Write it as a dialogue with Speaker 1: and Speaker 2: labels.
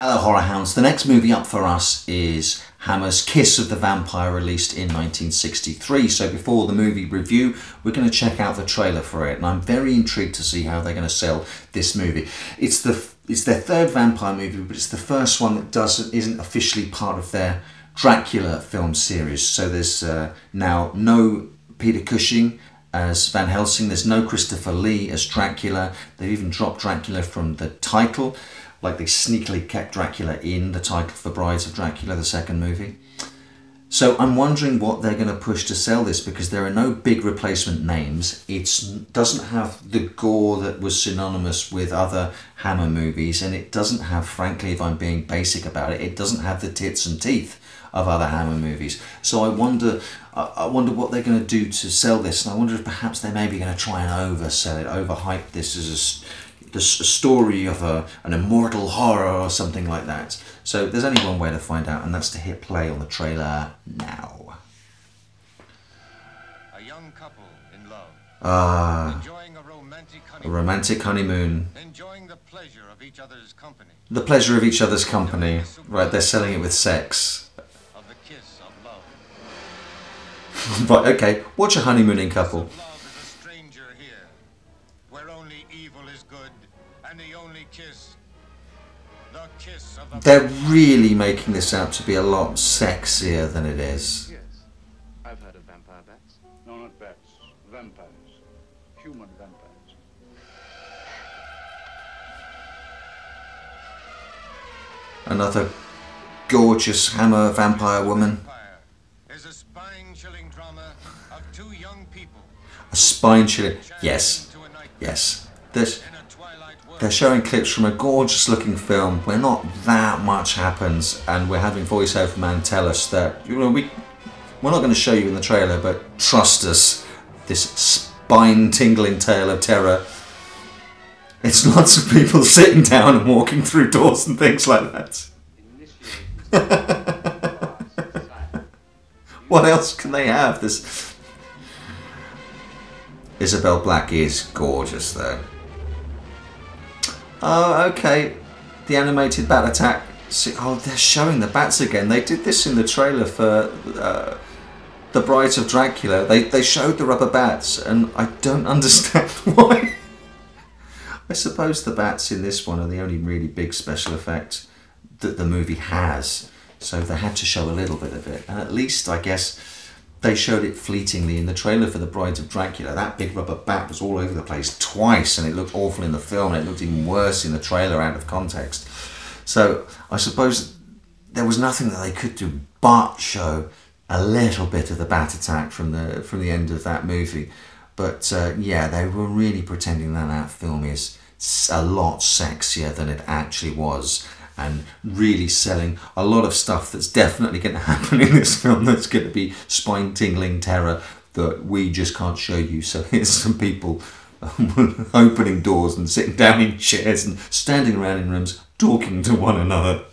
Speaker 1: Hello Horror Hounds. The next movie up for us is Hammer's Kiss of the Vampire, released in 1963. So before the movie review, we're going to check out the trailer for it, and I'm very intrigued to see how they're going to sell this movie. It's the it's their third vampire movie, but it's the first one that doesn't isn't officially part of their Dracula film series. So there's uh, now no Peter Cushing as Van Helsing. There's no Christopher Lee as Dracula. They've even dropped Dracula from the title like they sneakily kept Dracula in the title for Brides of Dracula, the second movie. So I'm wondering what they're going to push to sell this because there are no big replacement names. It doesn't have the gore that was synonymous with other Hammer movies, and it doesn't have, frankly, if I'm being basic about it, it doesn't have the tits and teeth of other Hammer movies. So I wonder, I wonder what they're going to do to sell this, and I wonder if perhaps they may be going to try and oversell it, overhype this as a the story of a, an immortal horror or something like that. So there's only one way to find out, and that's to hit play on the trailer now.
Speaker 2: A young couple in love.
Speaker 1: Ah.
Speaker 2: Uh, enjoying a romantic honeymoon.
Speaker 1: A romantic honeymoon.
Speaker 2: Enjoying the pleasure of each other's company.
Speaker 1: The pleasure of each other's company. Right, they're selling it with sex.
Speaker 2: Of the kiss of
Speaker 1: love. right, okay. Watch a honeymooning couple. They're really making this out to be a lot sexier than it is.
Speaker 3: Yes, I've heard of vampire bats.
Speaker 4: No, not bats. Vampires. Human vampires.
Speaker 1: Another gorgeous hammer vampire woman.
Speaker 2: Is a spine-chilling drama of two young people.
Speaker 1: A spine-chilling. Yes. Yes. This they're showing clips from a gorgeous looking film where not that much happens and we're having voiceover man tell us that you know we we're not going to show you in the trailer but trust us this spine tingling tale of terror. It's lots of people sitting down and walking through doors and things like that. What else can they have? This Isobel Black is gorgeous though Oh, okay. The animated bat attack. Oh, they're showing the bats again. They did this in the trailer for uh, The Brides of Dracula. They, they showed the rubber bats, and I don't understand why. I suppose the bats in this one are the only really big special effect that the movie has. So they had to show a little bit of it. And at least, I guess, they showed it fleetingly in the trailer for The Brides of Dracula. That big rubber bat was all over the place twice, and it looked awful in the film, and it looked even worse in the trailer out of context. So I suppose there was nothing that they could do but show a little bit of the bat attack from the from the end of that movie. But uh, yeah, they were really pretending that that film is a lot sexier than it actually was and really selling a lot of stuff that's definitely going to happen in this film that's going to be spine tingling terror that we just can't show you. So here's some people opening doors and sitting down in chairs and standing around in rooms talking to one another.